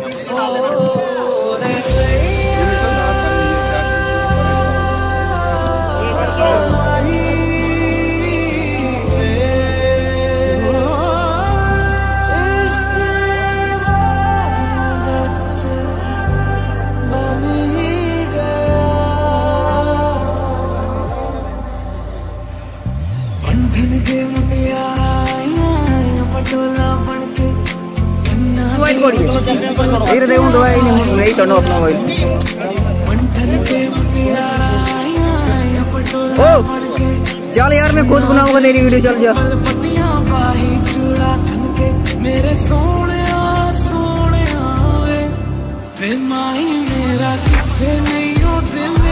Oh. ನೋಡಿಯೆ ಧೀರದೆ ಉಂಡು ಐ ನಿಮ್ಮ ಲೈಟ್ ಆನ್ ಆಫ್ ಮೊಬೈಲ್ ओ, चल यार, मैं खुद बनाऊँगा, तेरी वीडियो, चल जा। मेरे सोने सोने वे माई मेरा किथे नहीं ओ दिल।